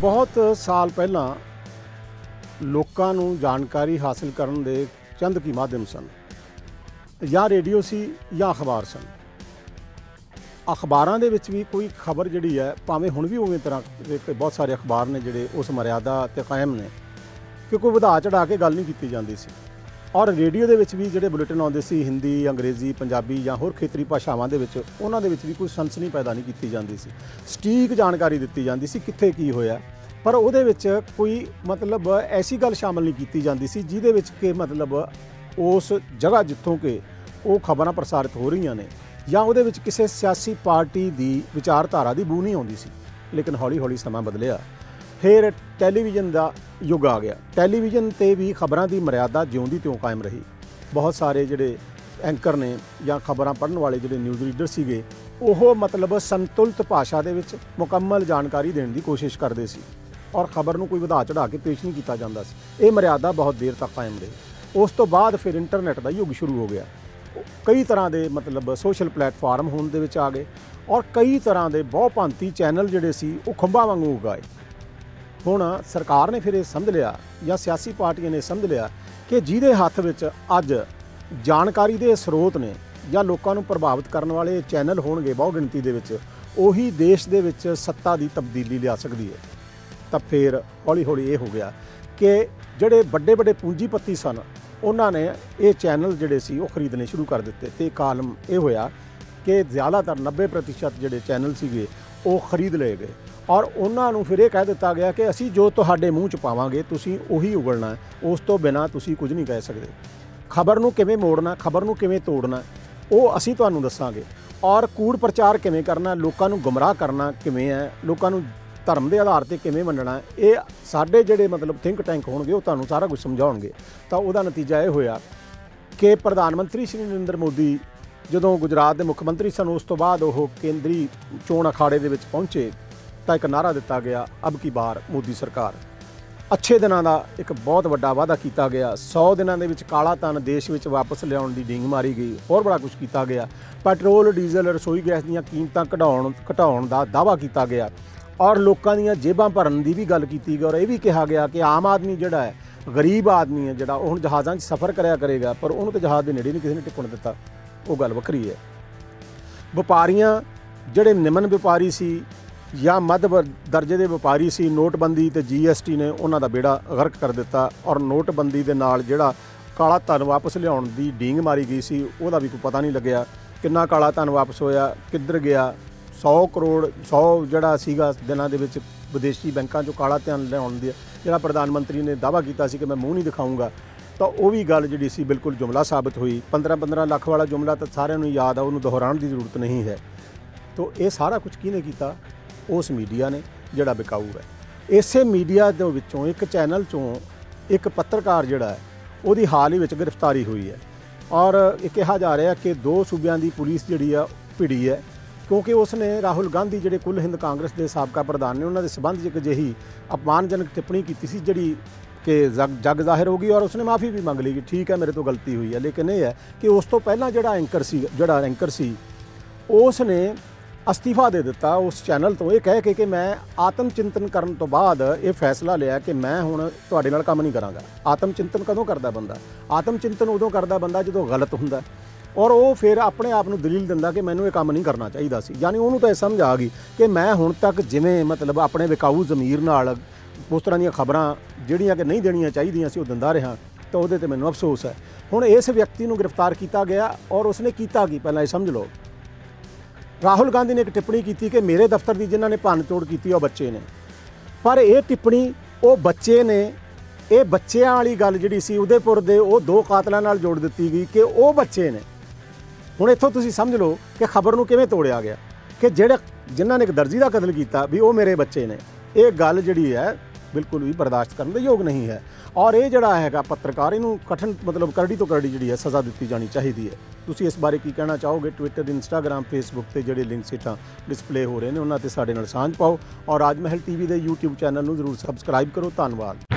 ਬਹੁਤ ਸਾਲ ਪਹਿਲਾਂ ਲੋਕਾਂ ਨੂੰ ਜਾਣਕਾਰੀ ਹਾਸਲ ਕਰਨ ਦੇ ਚੰਦ ਕੀ ਮਾਧਿਅਮ ਸਨ। ਜਾਂ ਰੇਡੀਓ ਸੀ ਜਾਂ ਅਖਬਾਰ ਸਨ। ਅਖਬਾਰਾਂ ਦੇ ਵਿੱਚ ਵੀ ਕੋਈ ਖਬਰ ਜਿਹੜੀ ਹੈ, ਭਾਵੇਂ ਹੁਣ ਵੀ ਉਵੇਂ ਤਰ੍ਹਾਂ ਦੇ ਬਹੁਤ ਸਾਰੇ ਅਖਬਾਰ ਨੇ ਜਿਹੜੇ ਉਸ ਮਰਿਆਦਾ ਤੇ ਕਾਇਮ ਨੇ, ਕਿ ਕੋਈ ਵਧਾ ਚੜਾ ਕੇ ਗੱਲ ਨਹੀਂ ਕੀਤੀ ਜਾਂਦੀ ਸੀ। ਔਰ ਰੇਡੀਓ ਦੇ ਵਿੱਚ ਵੀ ਜਿਹੜੇ ਬੁਲੇਟਿਨ ਆਉਂਦੇ ਸੀ, ਹਿੰਦੀ, ਅੰਗਰੇਜ਼ੀ, ਪੰਜਾਬੀ ਜਾਂ ਹੋਰ ਖੇਤਰੀ ਭਾਸ਼ਾਵਾਂ ਦੇ ਵਿੱਚ, ਉਹਨਾਂ ਦੇ ਵਿੱਚ ਵੀ ਕੋਈ ਸਨਸਨੀ ਪੈਦਾ ਨਹੀਂ ਕੀਤੀ ਜਾਂਦੀ ਸੀ। ਸਟੀਕ ਜਾਣਕਾਰੀ ਦਿੱਤੀ ਜਾਂਦੀ ਸੀ ਕਿੱਥੇ ਕੀ ਹੋਇਆ, ਪਰ ਉਹਦੇ ਵਿੱਚ ਕੋਈ ਮਤਲਬ ਐਸੀ ਗੱਲ ਸ਼ਾਮਲ ਨਹੀਂ ਕੀਤੀ ਜਾਂਦੀ ਸੀ, ਜਿਹਦੇ ਵਿੱਚ ਕਿ ਮਤਲਬ ਉਸ ਜਗ੍ਹਾ ਜਿੱਥੋਂ ਕਿ ਉਹ ਖਬਰਾਂ ਪ੍ਰਸਾਰਿਤ ਹੋ ਰਹੀਆਂ ਨੇ, ਜਾਂ ਉਹਦੇ ਵਿੱਚ ਕਿਸੇ ਸਿਆਸੀ ਪਾਰਟੀ ਦੀ ਵਿਚਾਰਧਾਰਾ ਦੀ ਬੂ ਨਹੀਂ ਆਉਂਦੀ ਸੀ। ਲੇਕਿਨ ਹੌਲੀ-ਹੌਲੀ ਸਮਾਂ ਬਦਲਿਆ। ਫਿਰ ਟੈਲੀਵਿਜ਼ਨ ਦਾ ਯੁੱਗ ਆ ਗਿਆ। ਟੈਲੀਵਿਜ਼ਨ ਤੇ ਵੀ ਖਬਰਾਂ ਦੀ ਮਰਿਆਦਾ ਜਿਉਂਦੀ ਤਿਉਂ ਕਾਇਮ ਰਹੀ। ਬਹੁਤ ਸਾਰੇ ਜਿਹੜੇ ਐਂਕਰ ਨੇ ਜਾਂ ਖਬਰਾਂ ਪੜ੍ਹਨ ਵਾਲੇ ਜਿਹੜੇ ਨਿਊਜ਼ ਰੀਡਰ ਸੀਗੇ, ਉਹ ਮਤਲਬ ਸੰਤੁਲਿਤ ਭਾਸ਼ਾ ਦੇ ਵਿੱਚ ਮੁਕੰਮਲ ਜਾਣਕਾਰੀ ਦੇਣ ਦੀ ਕੋਸ਼ਿਸ਼ ਕਰਦੇ ਸੀ ਔਰ ਖਬਰ ਨੂੰ ਕੋਈ ਵਧਾ ਚੜਾ ਕੇ ਪੇਸ਼ ਨਹੀਂ ਕੀਤਾ ਜਾਂਦਾ ਸੀ। ਇਹ ਮਰਿਆਦਾ ਬਹੁਤ ਦੇਰ ਤੱਕ ਕਾਇਮ ਰਹੀ। ਉਸ ਤੋਂ ਬਾਅਦ ਫਿਰ ਇੰਟਰਨੈਟ ਦਾ ਯੁੱਗ ਸ਼ੁਰੂ ਹੋ ਗਿਆ। ਕਈ ਤਰ੍ਹਾਂ ਦੇ ਮਤਲਬ ਸੋਸ਼ਲ ਪਲੇਟਫਾਰਮ ਹੋਣ ਦੇ ਵਿੱਚ ਆ ਗਏ ਔਰ ਕਈ ਤਰ੍ਹਾਂ ਦੇ ਬਹੁਪੰਥੀ ਚੈਨਲ ਜਿਹੜੇ ਸੀ, ਉਹ ਖੰਭਾਂ ਵਾਂਗੂ ਉਗਾਏ ਹੁਣ ਸਰਕਾਰ ਨੇ ਫਿਰ ਇਹ ਸਮਝ ਲਿਆ ਜਾਂ ਸਿਆਸੀ ਪਾਰਟੀਆਂ ਨੇ ਸਮਝ ਲਿਆ ਕਿ ਜਿਹਦੇ ਹੱਥ ਵਿੱਚ ਅੱਜ ਜਾਣਕਾਰੀ ਦੇ ਸਰੋਤ ਨੇ ਜਾਂ ਲੋਕਾਂ ਨੂੰ ਪ੍ਰਭਾਵਿਤ ਕਰਨ ਵਾਲੇ ਚੈਨਲ ਹੋਣਗੇ ਬਹੁ ਗਿਣਤੀ ਦੇ ਵਿੱਚ, ਉਹੀ ਦੇਸ਼ ਦੇ ਵਿੱਚ ਸੱਤਾ ਦੀ ਤਬਦੀਲੀ ਲਿਆ ਸਕਦੀ ਹੈ। ਤਾਂ ਫਿਰ ਹੌਲੀ ਹੌਲੀ ਇਹ ਹੋ ਗਿਆ ਕਿ ਜਿਹੜੇ ਵੱਡੇ ਵੱਡੇ ਪੂੰਜੀਪਤੀ ਸਨ, ਉਹਨਾਂ ਨੇ ਇਹ ਚੈਨਲ ਜਿਹੜੇ ਸੀ, ਉਹ ਖਰੀਦਣੇ ਸ਼ੁਰੂ ਕਰ ਦਿੱਤੇ ਤੇ ਕਾਲਮ ਇਹ ਹੋਇਆ ਕਿ ਜ਼ਿਆਦਾਤਰ 90% ਜਿਹੜੇ ਚੈਨਲ ਸੀਗੇ, ਉਹ ਖਰੀਦ ਲਏ ਗਏ। ਔਰ ਉਹਨਾਂ ਨੂੰ ਫਿਰ ਇਹ ਕਹਿ ਦਿੱਤਾ ਗਿਆ ਕਿ ਅਸੀਂ ਜੋ ਤੁਹਾਡੇ ਮੂੰਹ 'ਚ ਪਾਵਾਂਗੇ, ਤੁਸੀਂ ਉਹੀ ਉਗਲਣਾ ਹੈ। ਉਸ ਤੋਂ ਬਿਨਾ ਤੁਸੀਂ ਕੁਝ ਨਹੀਂ ਕਹਿ ਸਕਦੇ। ਖਬਰ ਨੂੰ ਕਿਵੇਂ ਮੋੜਨਾ, ਖਬਰ ਨੂੰ ਕਿਵੇਂ ਤੋੜਨਾ, ਉਹ ਅਸੀਂ ਤੁਹਾਨੂੰ ਦੱਸਾਂਗੇ। ਔਰ ਕੂੜ ਪ੍ਰਚਾਰ ਕਿਵੇਂ ਕਰਨਾ, ਲੋਕਾਂ ਨੂੰ ਗੁੰਮਰਾਹ ਕਰਨਾ ਕਿਵੇਂ ਹੈ, ਲੋਕਾਂ ਨੂੰ ਧਰਮ ਦੇ ਆਧਾਰ ਤੇ ਕਿਵੇਂ ਮੰਨਣਾ, ਇਹ ਸਾਡੇ ਜਿਹੜੇ ਮਤਲਬ ਥਿੰਕ ਟੈਂਕ ਹੋਣਗੇ, ਉਹ ਤੁਹਾਨੂੰ ਸਾਰਾ ਕੁਝ ਸਮਝਾਉਣਗੇ। ਤਾਂ ਉਹਦਾ ਨਤੀਜਾ ਇਹ ਹੋਇਆ ਕਿ ਪ੍ਰਧਾਨ ਮੰਤਰੀ ਸ਼੍ਰੀ ਨਰਿੰਦਰ ਮੋਦੀ ਜਦੋਂ ਗੁਜਰਾਤ ਦੇ ਮੁੱਖ ਮੰਤਰੀ ਸਨ, ਉਸ ਤੋਂ ਬਾਅਦ ਉਹ ਕੇਂਦਰੀ ਚੋਣ ਅਖਾੜੇ ਦੇ ਵਿੱਚ ਪਹੁੰਚੇ। ਤਾਂ ਇੱਕ ਨਾਰਾ ਦਿੱਤਾ ਗਿਆ, ਅਬ ਕੀ ਬਾਰ ਮੋਦੀ ਸਰਕਾਰ। ਅੱਛੇ ਦਿਨਾਂ ਦਾ ਇੱਕ ਬਹੁਤ ਵੱਡਾ ਵਾਅਦਾ ਕੀਤਾ ਗਿਆ। 100 ਦਿਨਾਂ ਦੇ ਵਿੱਚ ਕਾਲਾ ਧਨ ਦੇਸ਼ ਵਿੱਚ ਵਾਪਸ ਲਿਆਉਣ ਦੀ ਡੀਂਗ ਮਾਰੀ ਗਈ। ਹੋਰ ਬੜਾ ਕੁਝ ਕੀਤਾ ਗਿਆ। ਪੈਟਰੋਲ, ਡੀਜ਼ਲ, ਰਸੋਈ ਗੈਸ ਦੀਆਂ ਕੀਮਤਾਂ ਘਟਾਉਣ ਘਟਾਉਣ ਦਾ ਦਾਅਵਾ ਕੀਤਾ ਗਿਆ। ਔਰ ਲੋਕਾਂ ਦੀਆਂ ਜੇਬਾਂ ਭਰਨ ਦੀ ਵੀ ਗੱਲ ਕੀਤੀ ਗਈ। ਔਰ ਇਹ ਵੀ ਕਿਹਾ ਗਿਆ ਕਿ ਆਮ ਆਦਮੀ ਜਿਹੜਾ ਹੈ, ਗਰੀਬ ਆਦਮੀ ਹੈ ਜਿਹੜਾ, ਉਹ ਹੁਣ ਜਹਾਜ਼ਾਂ 'ਚ ਸਫ਼ਰ ਕਰਿਆ ਕਰੇਗਾ, ਪਰ ਉਹਨੂੰ ਤੇ ਜਹਾਜ਼ ਦੇ ਨੇੜੇ ਨਹੀਂ ਕਿਸੇ ਨੇ ਟਿਕਣ ਦਿੱਤਾ। ਉਹ ਗੱਲ ਵੱਖਰੀ ਹੈ। ਵਪਾਰੀਆਂ, ਜਿਹੜੇ ਨਿਮਨ ਵਪਾਰੀ ਸੀ ਜਾਂ ਮੱਧ ਦਰਜੇ ਦੇ ਵਪਾਰੀ ਸੀ, ਨੋਟਬੰਦੀ ਤੇ ਜੀਐਸਟੀ ਨੇ ਉਹਨਾਂ ਦਾ ਬੇੜਾ ਗਰਕ ਕਰ ਦਿੱਤਾ ਔਰ ਨੋਟਬੰਦੀ ਦੇ ਨਾਲ ਜਿਹੜਾ ਕਾਲਾ ਧਨ ਵਾਪਸ ਲਿਆਉਣ ਦੀ ਡੀਂਗ ਮਾਰੀ ਗਈ ਸੀ, ਉਹਦਾ ਵੀ ਕੋਈ ਪਤਾ ਨਹੀਂ ਲੱਗਿਆ। ਕਿੰਨਾ ਕਾਲਾ ਧਨ ਵਾਪਸ ਹੋਇਆ, ਕਿੱਧਰ ਗਿਆ? 100 ਕਰੋੜ 100 ਜਿਹੜਾ ਸੀਗਾ ਦਿਨਾਂ ਦੇ ਵਿੱਚ ਵਿਦੇਸ਼ੀ ਬੈਂਕਾਂ 'ਚੋਂ ਕਾਲਾ ਧਨ ਲਿਆਉਣ ਦੀ, ਜਿਹੜਾ ਪ੍ਰਧਾਨ ਮੰਤਰੀ ਨੇ ਦਾਅਵਾ ਕੀਤਾ ਸੀ ਕਿ ਮੈਂ ਮੂੰਹ ਨਹੀਂ ਦਿਖਾਊਂਗਾ। ਤਾਂ ਉਹ ਵੀ ਗੱਲ ਜਿਹੜੀ ਸੀ ਬਿਲਕੁਲ ਜੁਮਲਾ ਸਾਬਤ ਹੋਈ। 15 15 ਲੱਖ ਵਾਲਾ ਜੁਮਲਾ ਤਾਂ ਸਾਰਿਆਂ ਨੂੰ ਯਾਦ ਆ, ਉਹਨੂੰ ਦੁਹਰਾਉਣ ਦੀ ਜ਼ਰੂਰਤ ਨਹੀਂ ਹੈ। ਤੋਂ ਇਹ ਸਾਰਾ ਕੁਝ ਕਿਹਨੇ ਕੀਤਾ? ਉਸ ਮੀਡੀਆ ਨੇ ਜਿਹੜਾ ਵਿਕਾਊ ਹੈ। ਇਸੇ ਮੀਡੀਆ ਦੇ ਵਿੱਚੋਂ ਇੱਕ ਚੈਨਲ ਚੋਂ ਇੱਕ ਪੱਤਰਕਾਰ ਜਿਹੜਾ ਹੈ, ਉਹਦੀ ਹਾਲ ਹੀ ਵਿੱਚ ਗ੍ਰਿਫਤਾਰੀ ਹੋਈ ਹੈ। ਔਰ ਇਹ ਕਿਹਾ ਜਾ ਰਿਹਾ ਕਿ ਦੋ ਸੂਬਿਆਂ ਦੀ ਪੁਲਿਸ ਜਿਹੜੀ ਆ, ਭਿੜੀ ਹੈ, ਕਿਉਂਕਿ ਉਸ ਨੇ ਰਾਹੁਲ ਗਾਂਧੀ ਜਿਹੜੇ ਕੁੱਲ ਹਿੰਦ ਕਾਂਗਰਸ ਦੇ ਸਾਬਕਾ ਪ੍ਰਧਾਨ ਨੇ, ਉਹਨਾਂ ਦੇ ਸਬੰਧ 'ਚ ਇੱਕ ਜਿਹੀ ਅਪਮਾਨਜਨਕ ਟਿੱਪਣੀ ਕੀਤੀ ਸੀ, ਜਿਹੜੀ ਕਿ ਜਗ ਜ਼ਾਹਿਰ ਹੋ ਗਈ ਔਰ ਉਸਨੇ ਮਾਫੀ ਵੀ ਮੰਗ ਲਈ ਕਿ ਠੀਕ ਹੈ, ਮੇਰੇ ਤੋਂ ਗਲਤੀ ਹੋਈ ਹੈ। ਲੇਕਿਨ ਇਹ ਹੈ ਕਿ ਉਸ ਤੋਂ ਪਹਿਲਾਂ ਜਿਹੜਾ ਐਂਕਰ ਸੀ, ਜਿਹੜਾ ਐਂਕਰ ਸੀ ਉਸ ਨੇ ਅਸਤੀਫਾ ਦੇ ਦਿੱਤਾ ਉਸ ਚੈਨਲ ਤੋਂ। ਇਹ ਕਹਿ ਕੇ ਕਿ ਮੈਂ ਆਤਮ ਚਿੰਤਨ ਕਰਨ ਤੋਂ ਬਾਅਦ ਇਹ ਫੈਸਲਾ ਲਿਆ ਕਿ ਮੈਂ ਹੁਣ ਤੁਹਾਡੇ ਨਾਲ ਕੰਮ ਨਹੀਂ ਕਰਾਂਗਾ। ਆਤਮ ਚਿੰਤਨ ਕਦੋਂ ਕਰਦਾ ਬੰਦਾ? ਆਤਮ ਚਿੰਤਨ ਉਦੋਂ ਕਰਦਾ ਬੰਦਾ ਜਦੋਂ ਗਲਤ ਹੁੰਦਾ। ਔਰ ਉਹ ਫਿਰ ਆਪਣੇ ਆਪ ਨੂੰ ਦਲੀਲ ਦਿੰਦਾ ਕਿ ਮੈਨੂੰ ਇਹ ਕੰਮ ਨਹੀਂ ਕਰਨਾ ਚਾਹੀਦਾ ਸੀ। ਯਾਨੀ ਉਹਨੂੰ ਤਾਂ ਇਹ ਸਮਝ ਆ ਗਈ ਕਿ ਮੈਂ ਹੁਣ ਤੱਕ ਜਿਵੇਂ ਮਤਲਬ ਆਪਣੇ ਵਿਕਾਊ ਜ਼ਮੀਰ ਨਾਲ ਉਸ ਤਰ੍ਹਾਂ ਦੀਆਂ ਖਬਰਾਂ ਜਿਹੜੀਆਂ ਕਿ ਨਹੀਂ ਦੇਣੀਆਂ ਚਾਹੀਦੀਆਂ ਸੀ ਉਹ ਦਿੰਦਾ ਰਿਹਾ, ਤਾਂ ਉਹਦੇ ਤੇ ਮੈਨੂੰ ਅਫਸੋਸ ਹੈ। ਹੁਣ ਇਸ ਵਿਅਕਤੀ ਨੂੰ ਗ੍ਰਿਫਤਾਰ ਕੀਤਾ ਗਿਆ ਔਰ ਉਸਨੇ ਕੀਤਾ ਕੀ? ਪਹਿਲਾਂ ਇਹ ਸਮਝ ਲਓ। ਰਾਹੁਲ ਗਾਂਧੀ ਨੇ ਇੱਕ ਟਿੱਪਣੀ ਕੀਤੀ ਕਿ ਮੇਰੇ ਦਫ਼ਤਰ ਦੀ ਜਿਨ੍ਹਾਂ ਨੇ ਭੰਨ ਤੋੜ ਕੀਤੀ ਉਹ ਬੱਚੇ ਨੇ। ਪਰ ਇਹ ਟਿੱਪਣੀ, ਉਹ ਬੱਚੇ ਨੇ, ਇਹ ਬੱਚਿਆਂ ਵਾਲੀ ਗੱਲ ਜਿਹੜੀ ਸੀ, ਉਦੇਪੁਰ ਦੇ ਉਹ ਦੋ ਕਾਤਲਾਂ ਨਾਲ ਜੋੜ ਦਿੱਤੀ ਗਈ ਕਿ ਉਹ ਬੱਚੇ ਨੇ। ਹੁਣ ਇੱਥੋਂ ਤੁਸੀਂ ਸਮਝ ਲਓ ਕਿ ਖਬਰ ਨੂੰ ਕਿਵੇਂ ਤੋੜਿਆ ਗਿਆ, ਕਿ ਜਿਹੜੇ, ਜਿਨ੍ਹਾਂ ਨੇ ਇੱਕ ਦਰਜੀ ਦਾ ਕਤਲ ਕੀਤਾ ਵੀ ਉਹ ਮੇਰੇ ਬੱਚੇ ਨੇ। ਇਹ ਗੱਲ ਜਿਹੜੀ ਹੈ, ਬਿਲਕੁਲ ਵੀ ਬਰਦਾਸ਼ਤ ਕਰਨ ਦੇ ਯੋਗ ਨਹੀਂ ਹੈ। ਔਰ ਇਹ ਜਿਹੜਾ ਹੈਗਾ ਪੱਤਰਕਾਰ, ਇਹਨੂੰ ਕਠਨ ਮਤਲਬ ਕਰੜੀ ਤੋਂ ਕਰੜੀ ਜਿਹੜੀ ਹੈ ਸਜ਼ਾ ਦਿੱਤੀ ਜਾਣੀ ਚਾਹੀਦੀ ਹੈ। ਤੁਸੀਂ ਇਸ ਬਾਰੇ ਕੀ ਕਹਿਣਾ ਚਾਹੋਗੇ? ਟਵਿੱਟਰ ਇੰਸਟਾਗ੍ਰam ਫੇਸਬੁੱਕ ਤੇ ਜਿਹੜੇ ਲਿੰਕਸ ਇਟਾਂ ਡਿਸਪਲੇ ਹੋ ਰਹੇ ਨੇ, ਉਹਨਾਂ ਤੇ ਸਾਡੇ ਨਾਲ ਸਾਂਝ ਪਾਓ। ਔਰ ਰਾਜ ਮਹਿਲ ਟੀਵੀ ਦੇ YouTube ਚੈਨਲ ਨੂੰ ਜ਼ਰੂਰ ਸਬਸਕ੍ਰਾਈਬ ਕਰੋ। ਧੰਨਵਾਦ।